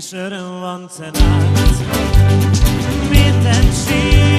És öröm van cenát. Minden sír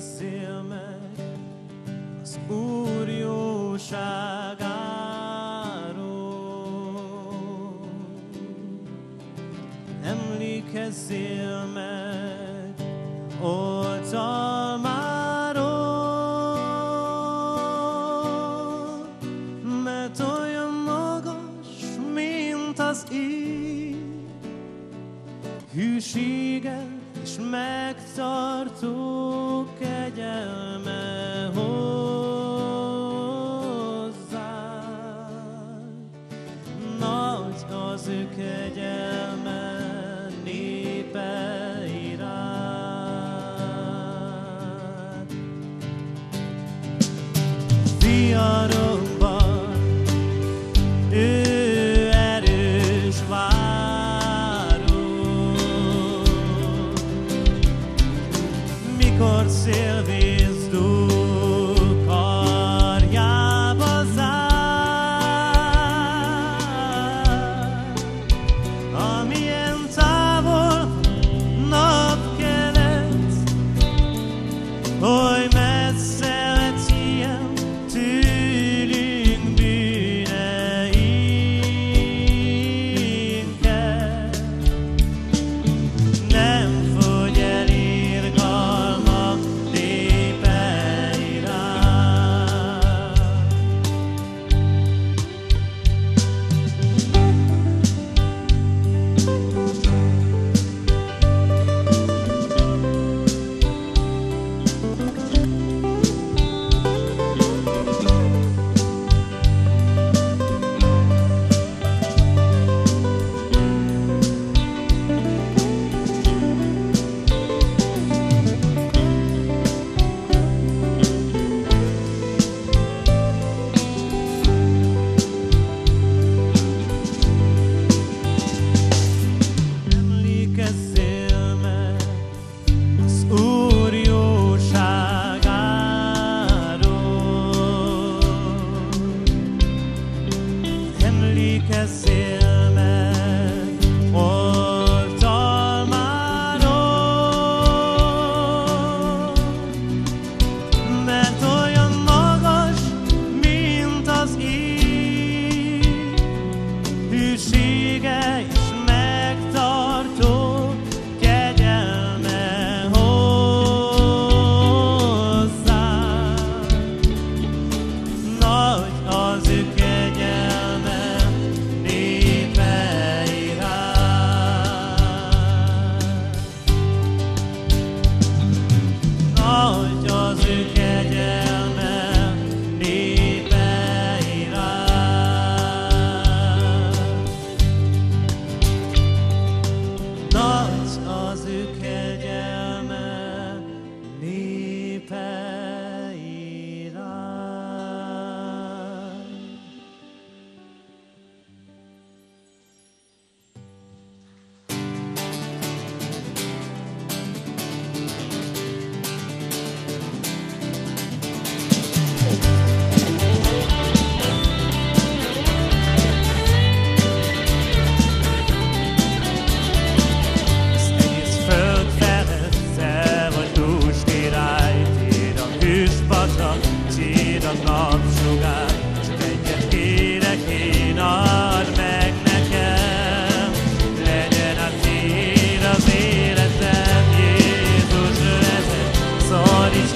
emlékezzél meg az Úr jóságáról. Emlékezzél meg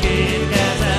kérkezem.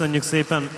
Köszönjük szépen!